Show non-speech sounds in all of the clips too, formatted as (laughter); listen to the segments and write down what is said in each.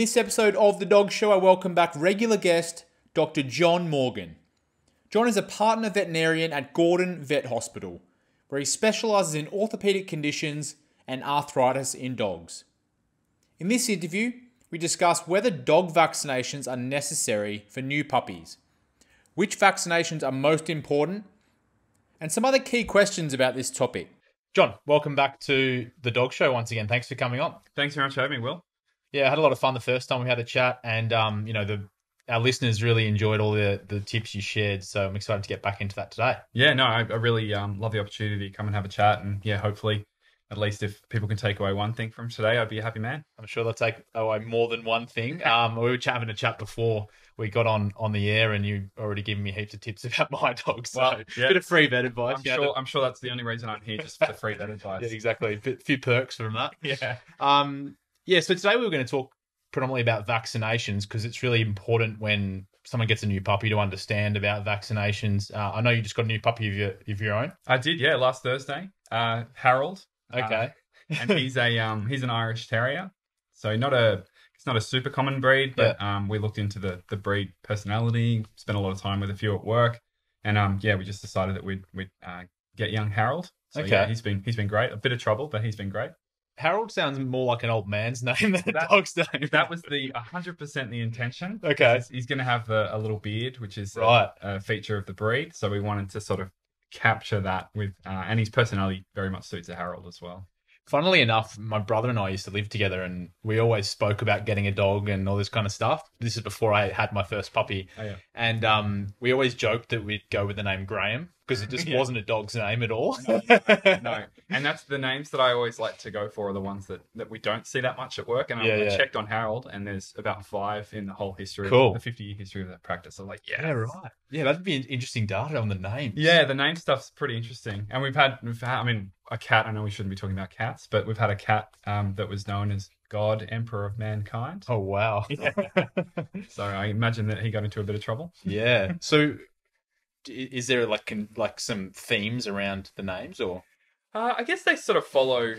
this episode of The Dog Show, I welcome back regular guest Dr. John Morgan. John is a partner veterinarian at Gordon Vet Hospital, where he specialises in orthopedic conditions and arthritis in dogs. In this interview, we discuss whether dog vaccinations are necessary for new puppies, which vaccinations are most important, and some other key questions about this topic. John, welcome back to the Dog Show once again. Thanks for coming on. Thanks very much for having me, Will. Yeah, I had a lot of fun the first time we had a chat, and um, you know the our listeners really enjoyed all the the tips you shared. So I'm excited to get back into that today. Yeah, no, I, I really um, love the opportunity to come and have a chat, and yeah, hopefully, at least if people can take away one thing from today, I'd be a happy man. I'm sure they'll take away more than one thing. (laughs) Um, we were having a chat before we got on on the air, and you already given me heaps of tips (laughs) about my dog. So well, yeah. bit of free vet advice. I'm sure. I'm sure that's the only reason I'm here, just for the free vet (laughs) advice. yeah, exactly. A few perks from that. Yeah. Um. Yeah. So today we were going to talk predominantly about vaccinations because it's really important when someone gets a new puppy to understand about vaccinations. Uh, I know you just got a new puppy of your of your own. I did, yeah, last Thursday. Uh, Harold. Okay. Uh, (laughs) and he's a um he's an Irish Terrier, so not a it's not a super common breed, but yeah. um we looked into the the breed personality, spent a lot of time with a few at work, and um yeah, we just decided that we'd we'd uh, get young Harold. So, okay. Yeah, he's been he's been great. A bit of trouble, but he's been great. Harold sounds more like an old man's (laughs) name than a dog's name. That was the 100% the intention. Okay. He's, he's going to have a, a, little beard, which is right. a, a, feature of the breed. So we wanted to sort of capture that with, uh, and his personality very much suits a Harold as well. Funnily enough, my brother and I used to live together, and we always spoke about getting a dog and all this kind of stuff. This is before I had my first puppy, oh, yeah. and um, we always joked that we'd go with the name Graham because it just (laughs) yeah. wasn't a dog's name at all. no, no, (laughs) and that's the names that I always like to go for are the ones that, that we don't see that much at work. And yeah, I, yeah. checked on Harold, and there's about five in the whole history, cool. of the 50 year history of that practice. I'm like, yeah, yeah, right. Yeah, that'd be interesting data on the names. Yeah, the name stuff's pretty interesting. And we've had, we've had, I mean, a cat. I know we shouldn't be talking about cats, but we've had a cat um, that was known as God, Emperor of Mankind. Oh wow! (laughs) so I imagine that he got into a bit of trouble. Yeah. So is there like like some themes around the names or? Uh, I guess they sort of follow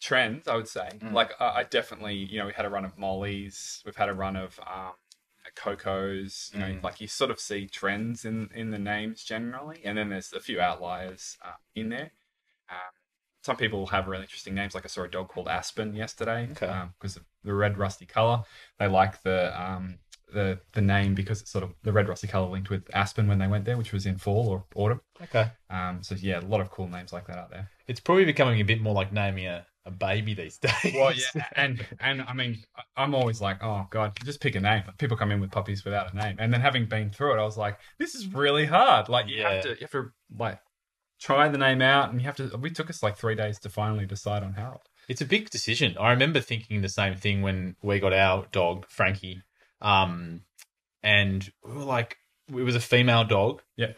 trends. I would say. Mm. Like uh, I definitely, you know, we had a run of Molly's. We've had a run of um, Cocos. You know, mm. like you sort of see trends in in the names generally, and then there's a few outliers uh, in there. Um, some people have really interesting names. Like I saw a dog called Aspen yesterday because okay. um, of the red rusty color. They like the um, the the name because it's sort of the red rusty color linked with Aspen when they went there, which was in fall or autumn. Okay. Um. So yeah, a lot of cool names like that out there. It's probably becoming a bit more like naming a, a baby these (laughs) days. Well, yeah, and and I mean, I'm always like, oh god, just pick a name. People come in with puppies without a name, and then having been through it, I was like, this is really hard. Like you yeah. have to you have to like try the name out, and you have to. We took us like three days to finally decide on Harold. It's a big decision. I remember thinking the same thing when we got our dog Frankie um, and we were like, it was a female dog. Yeah.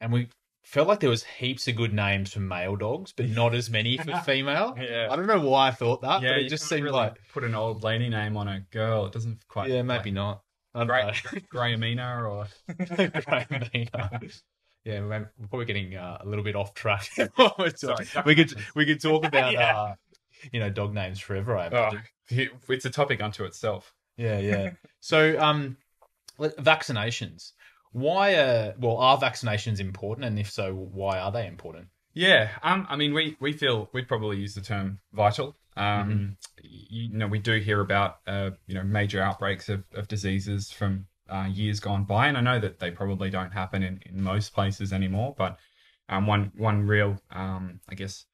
And we felt like there was heaps of good names for male dogs, but (laughs) not as many for female. yeah. I don't know why I thought that, yeah, but it just seemed really like put an old lady name on a girl. It doesn't quite. Yeah, maybe like, not. Gra- Grahamina or (laughs) Grahamina. Yeah, we're probably getting uh, a little bit off track. (laughs) Sorry, we could we could talk about yeah. uh, you know dog names forever. I oh, it's a topic unto itself. Yeah, yeah. so, um, vaccinations. Why are well are vaccinations important, and if so, why are they important? Yeah, um, I mean, we we feel we'd probably use the term vital. Um, mm-hmm. you, you know, we do hear about uh, you know major outbreaks of, of diseases from uh, years gone by, and I know that they probably don't happen in, in most places anymore. But um, one one real, um, I guess,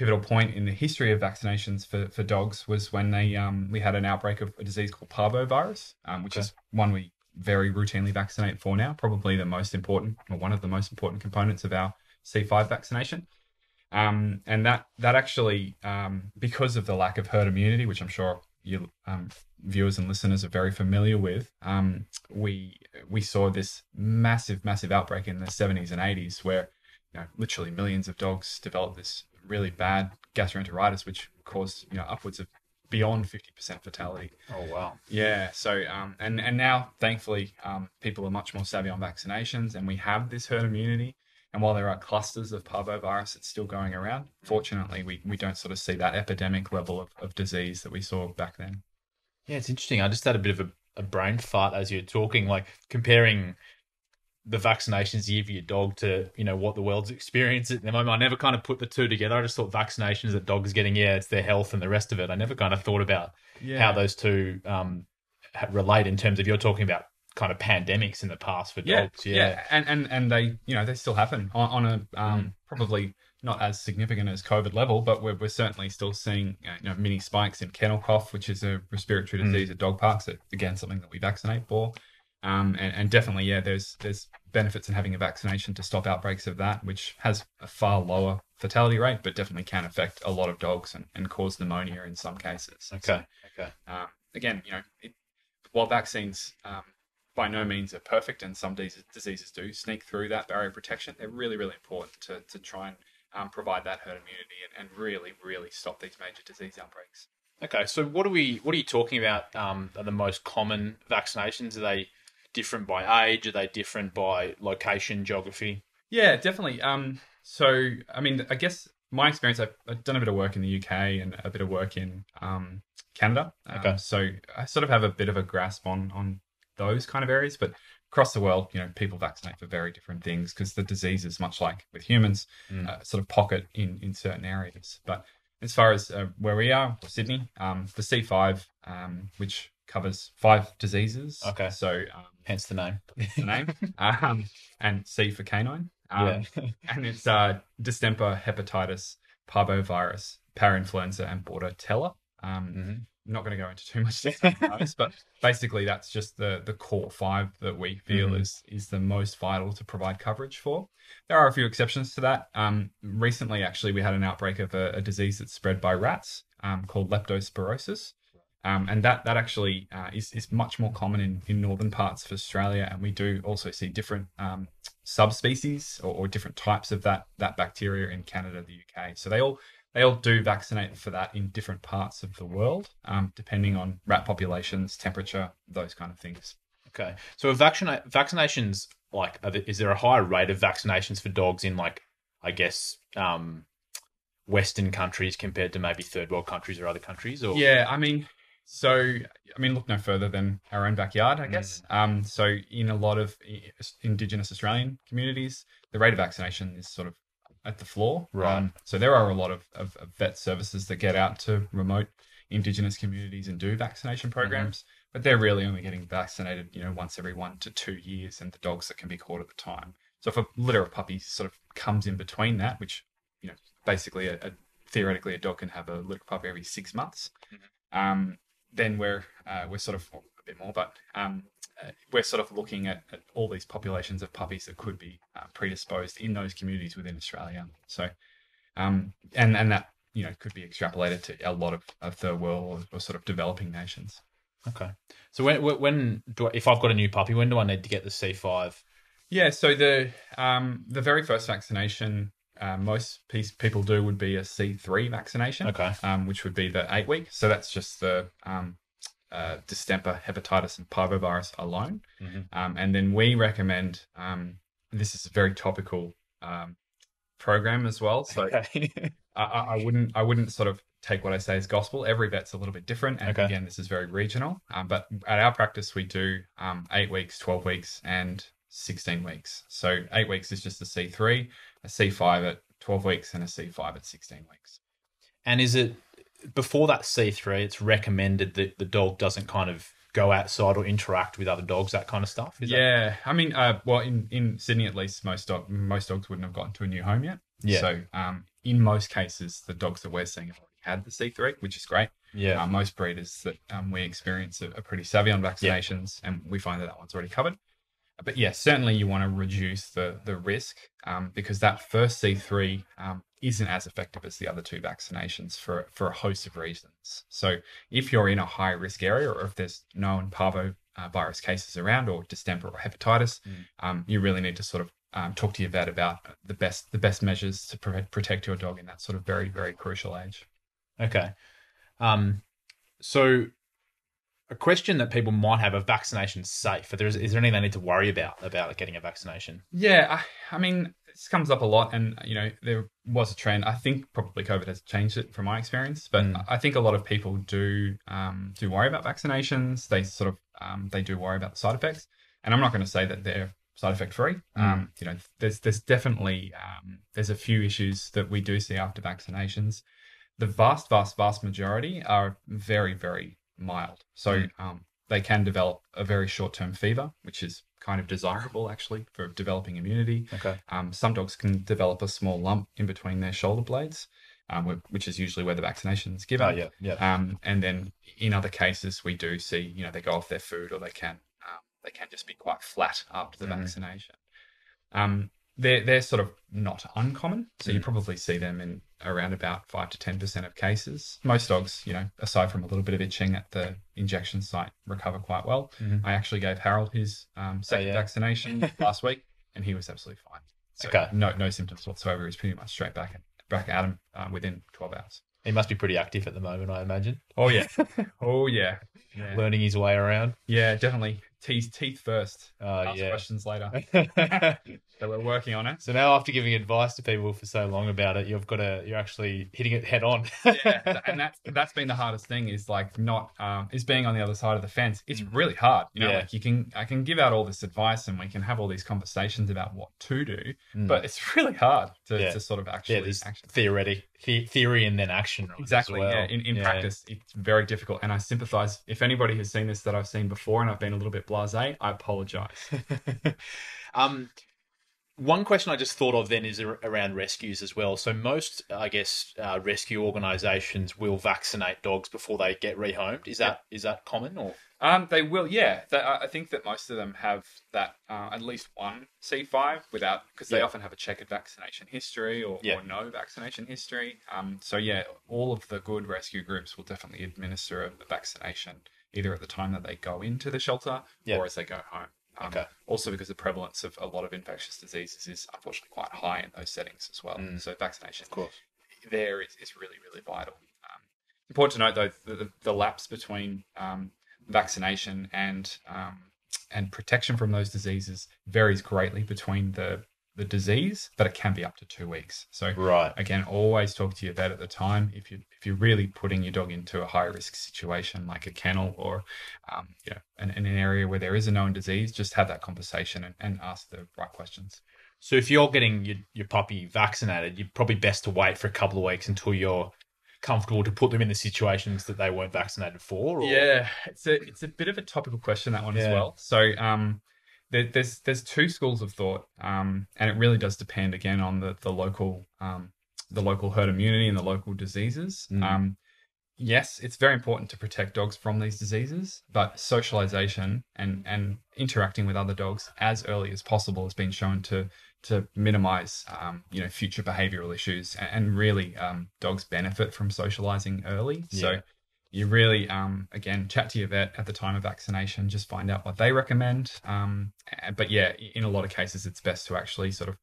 pivotal point in the history of vaccinations for, for dogs was when they um, we had an outbreak of a disease called parvovirus, um, which okay. is one we very routinely vaccinate for now. Probably the most important, or one of the most important components of our C5 vaccination. Um, and that that actually, um, because of the lack of herd immunity, which I'm sure you um, viewers and listeners are very familiar with, um, we we saw this massive, massive outbreak in the 70s and 80s where you know, literally millions of dogs developed this really bad gastroenteritis, which caused you know upwards of beyond 50% fatality. Oh wow. Yeah, so um and and now thankfully um people are much more savvy on vaccinations and we have this herd immunity and while there are clusters of parvovirus it's still going around, fortunately we we don't sort of see that epidemic level of, of disease that we saw back then. Yeah, it's interesting. I just had a bit of a, a brain fart as you're talking, like comparing the vaccinations you give your dog to you know what the world's (laughs) experiencing at the moment. I never kind of put the two together. I just thought vaccinations that dogs getting, yeah, it's their health and the rest of it. I never kind of thought about how those two um, relate in terms of you're talking about kind of pandemics in the past for yeah, dogs. yeah, yeah, and and and they you know they still happen on, on a um, probably not as significant as COVID level, but we're, we're certainly still seeing uh, you know mini spikes in kennel cough, which is a respiratory disease at dog parks. Again, something that we vaccinate for. Um, and, and definitely, yeah, there's there's benefits in having a vaccination to stop outbreaks of that, which has a far lower fatality rate, but definitely can affect a lot of dogs and, and cause pneumonia in some cases. Okay. Okay. Um, again, you know, it, while vaccines um, by no means are perfect, and some diseases, diseases do sneak through that barrier protection, they're really, really important to, to try and um, provide that herd immunity and, and really, really stop these major disease outbreaks. Okay. So what are we? What are you talking about? Um, are the most common vaccinations? Are they different by age? Are they different by location, geography? Yeah, definitely. Um, so, I mean, I guess my experience, I've, I've done a bit of work in the UK and a bit of work in um, Canada. Um, Okay. So I sort of have a bit of a grasp on on those kind of areas, but across the world, you know, people vaccinate for very different things because the disease is much like with humans, Mm. uh, sort of pocket in in certain areas. But as far as uh, where we are, Sydney, um, the C5, um, which covers five diseases. Okay. So um, Hence the name. the name, (laughs) um, and C for canine. Um, (laughs) and it's uh, distemper, hepatitis, parvovirus, parainfluenza, and bordetella. Um, Mhm. I'm not going to go into too much detail on (laughs) those, but basically that's just the the core five that we feel Mhm. is is the most vital to provide coverage for. There are a few exceptions to that. Um, recently, actually, we had an outbreak of a, a disease that's spread by rats um, called leptospirosis. Um, and that that actually uh, is is much more common in, in northern parts of Australia, and we do also see different um, subspecies or, or different types of that that bacteria in Canada, the UK. So they all they all do vaccinate for that in different parts of the world, um, depending on rat populations, temperature, those kind of things. Okay. So are vaccina- vaccinations like are there, is there a higher rate of vaccinations for dogs in like I guess um, Western countries compared to maybe third world countries or other countries? Or Yeah, I mean, so I mean, look no further than our own backyard, I guess. Um, so in a lot of Indigenous Australian communities, the rate of vaccination is sort of at the floor. Right. Um, so there are a lot of, of, of vet services that get out to remote Indigenous communities and do vaccination programs, but they're really only getting vaccinated, you know, once every one to two years, and the dogs that can be caught at the time. So if a litter of puppies sort of comes in between that, which you know, basically a, a theoretically a dog can have a litter of puppy every six months, um, then we're uh, we're sort of well, a bit more, but um, uh, we're sort of looking at, at all these populations of puppies that could be uh, predisposed in those communities within Australia. So, um, and and that you know could be extrapolated to a lot of, of third world or, or sort of developing nations. Okay. So when when- when do I, if I've got a new puppy, when do I need to get the C five? Yeah, so the um, the very first vaccination uh, most piece, people do would be a C three vaccination. Okay. um, which would be the eight week. So that's just the um, uh, distemper, hepatitis, and parvovirus alone. Mhm. Um, and then we recommend um, this is a very topical um, program as well. So Okay. (laughs) I, I wouldn't I wouldn't sort of take what I say as gospel. Every vet's a little bit different, and Okay. again, this is very regional. Um, but at our practice, we do um, eight weeks, twelve weeks, and sixteen weeks. So eight weeks is just a C three, a C five at twelve weeks, and a C five at sixteen weeks. and is it before that C three? It's recommended that the dog doesn't kind of go outside or interact with other dogs, that kind of stuff. Is that- yeah, I mean, uh, well, in, in Sydney at least, most dog most dogs wouldn't have gotten to a new home yet. Yeah. So, um, in most cases, the dogs that we're seeing have already had the C three, which is great. yeah. Uh, most breeders that um, we experience are, are pretty savvy on vaccinations, and we find that that one's already covered. But yeah, certainly you want to reduce the the risk um, because that first C three um, isn't as effective as the other two vaccinations for for a host of reasons. So if you're in a high risk area, or if there's known parvo uh, virus cases around, or distemper or hepatitis, Mm. um, you really need to sort of um, talk to your vet about the best the best measures to pre- protect your dog in that sort of very very crucial age. Okay. Um, so a question that people might have: Are vaccinations safe? Are there, is there anything they need to worry about about getting a vaccination? Yeah, I, I mean, this comes up a lot, and you know, there was a trend. I think probably COVID has changed it from my experience, but Mm. I think a lot of people do um, do worry about vaccinations. They sort of um, they do worry about the side effects, and I'm not going to say that they're side effect free. Mm. Um, you know, there's there's definitely um, there's a few issues that we do see after vaccinations. The vast, vast, vast majority are very, very mild. So Mm. um, they can develop a very short term fever, which is kind of desirable actually for developing immunity. Okay. Um, some dogs can develop a small lump in between their shoulder blades, um, which is usually where the vaccination is given. Oh yeah, yeah. Um, and then in other cases, we do see, you know, they go off their food or they can um, they can just be quite flat after the Mhm. vaccination. They're they're sort of not uncommon, so you Mm. probably see them in around about five to ten percent of cases. Most dogs, you know, aside from a little bit of itching at the injection site, recover quite well. Mhm. I actually gave Harold his um, second yeah? vaccination (laughs) last week, and he was absolutely fine. So Okay. no no symptoms whatsoever. He's pretty much straight back back at him uh, within twelve hours. He must be pretty active at the moment, I imagine. Oh yeah, (laughs) oh yeah, yeah, Learning his way around. yeah definitely. Teeth teeth first. Oh Ask yeah. questions later. (laughs) So we're working on it. so now, after giving advice to people for so long about it, you've got to you're actually hitting it head on. yeah, (laughs) and that's that's been the hardest thing is like not um is being on the other side of the fence. It's really hard. You know, Mm. Yeah. like you can I can give out all this advice and we can have all these conversations about what to do, Mm. but it's (laughs) really hard to, Yeah. to sort of actually yeah, there's action. theoretic the- theory and then action. right, Exactly. well. Yeah. In, in practice, it's very difficult, and I sympathise. If anybody has seen this that I've seen before, and I've been a little bit blasé, I apologise. (laughs) um, one question I just thought of then is ar- around rescues as well. So most, I guess, uh, rescue organisations will vaccinate dogs before they get rehomed. Is that is that common or? Um, they will, yeah. They, I think that most of them have that uh, at least one C5 without because they Yeah. often have a checkered vaccination history or, Yeah. or no vaccination history. Um, so yeah, all of the good rescue groups will definitely administer a, a vaccination either at the time that they go into the shelter Yeah. or as they go home. Um, Okay. Also, because the prevalence of a lot of infectious diseases is unfortunately quite high in those settings as well. Mm. So vaccination Of course. there is, is really, really vital. Um, important to note, though, the, the, the lapse between um, vaccination and um, and protection from those diseases varies greatly between the the disease, but it can be up to two weeks. So Right. again, always talk to your vet at the time if you if you're really putting your dog into a high risk situation like a kennel or um, you know in, in an area where there is a known disease, just have that conversation and, and ask the right questions. So if you're getting your, your puppy vaccinated, you're probably best to wait for a couple of weeks until you're comfortable to put them in the situations that they weren't vaccinated for. Or... Yeah, it's a it's a bit of a topical question that one as well. So um, there, there's there's two schools of thought, um, and it really does depend again on the the local um, the local herd immunity and the local diseases. Mm. Um, yes, it's very important to protect dogs from these diseases, but socialization and and interacting with other dogs as early as possible has been shown to to minimize um, you know future behavioral issues and, really um, dogs benefit from socializing early. So you really um, again chat to your vet at the time of vaccination just find out what they recommend um, but yeah in a lot of cases it's best to actually sort of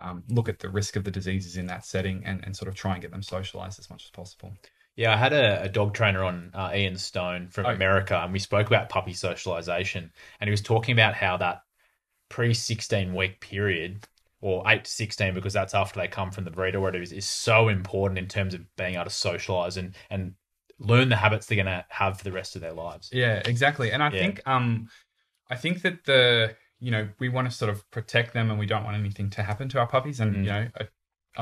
um, look at the risk of the diseases in that setting and, and sort of try and get them socialized as much as possible Yeah, I had a, a dog trainer on uh, Ian Stone from Oh. America, and we spoke about puppy socialization. And he was talking about how that pre 16 week period, or 8 to 16, because that's after they come from the breeder, whatever it is, is so important in terms of being able to socialize and, and learn the habits they're going to have for the rest of their lives. yeah exactly and i Yeah. think um i think that the you know we want to sort of protect them and we don't want anything to happen to our puppies and Mm. you know I,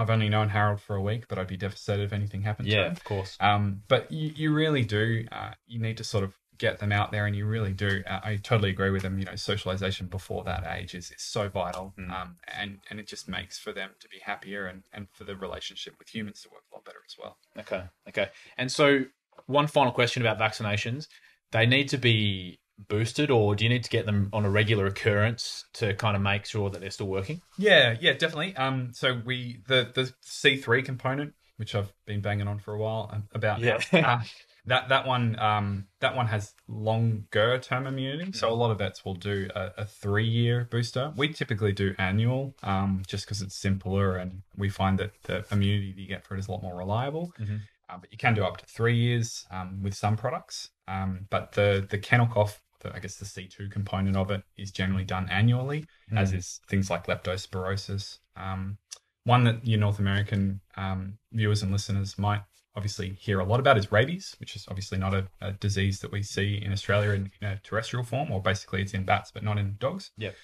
i've only known harold for a week but i'd be devastated if anything happened to Yeah, him of course. Um, but you, you really do. Uh, you need to sort of get them out there, and you really do. Uh, I totally agree with them. You know, socialization before that age is, is so vital, Mm. um, and and it just makes for them to be happier and and for the relationship with humans to work a lot better as well. Okay. Okay. And so, one final question about vaccinations: they need to be boosted, or do you need to get them on a regular occurrence to kind of make sure that they're still working? Yeah, yeah, definitely. Um, so we the the C three component, which I've been banging on for a while um, about. Yeah. uh, (laughs) that that one um that one has longer term immunity. So a lot of vets will do a, a three year booster. We typically do annual, um, just because it's simpler and we find that the immunity that you get for it is a lot more reliable. Mhm. Uh, but you can do up to three years um, with some products. Um, but the the kennel cough, the, I guess the C two component of it is generally done annually as Mm. is things like leptospirosis. Um, one that your North American um, viewers and listeners might obviously hear a lot about is rabies, which is obviously not a, a disease that we see in Australia in, in a terrestrial form, or basically it's in bats but not in dogs. Yep.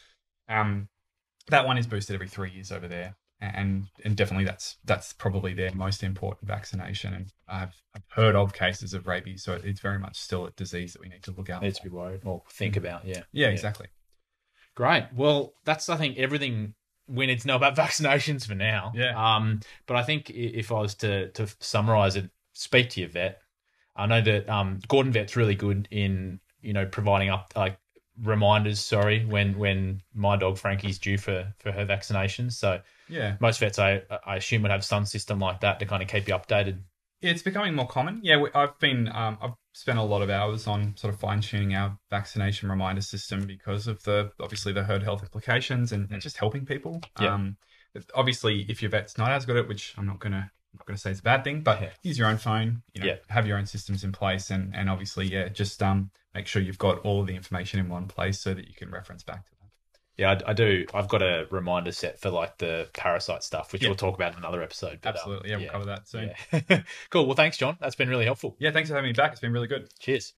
Um, that one is boosted every three years over there, and and definitely that's that's probably their most important vaccination. And I've, I've heard of cases of rabies, so it's very much still a disease that we need to look out. Need to for. be worried or think about. Yeah. Yeah, exactly. Great. Well, that's I think everything we need to know about (laughs) vaccinations for now. Yeah. Um, but I think if I was to to summarize it, speak to your vet. I know that um, Gordon Vet's really good in you know providing up like reminders. Sorry, when when my dog Frankie's due for for her vaccinations. So Yeah. most vets, I I assume would have some system like that to kind of keep you updated. Yeah, it's becoming more common. Yeah, I've been um, I've spent a lot of hours on sort of fine tuning our vaccination reminder system because of the obviously the herd health implications and, and just helping people. Yeah. Um, obviously, if your vet's not as good at it, which I'm not gonna I'm not gonna say it's a bad thing, but Yeah. use your own phone. You know, Yeah. have your own systems in place, and and obviously, yeah, just um make sure you've got all of the information in one place so that you can reference back to. Yeah, I, I do. I've got a reminder set for like the parasite stuff, which Yeah. we'll talk about in another episode. but, um, Absolutely, yeah, we'll cover that soon. yeah. (laughs) cool. Well, thanks, John. That's been really helpful. Yeah, thanks for having me back. It's been really good. Cheers.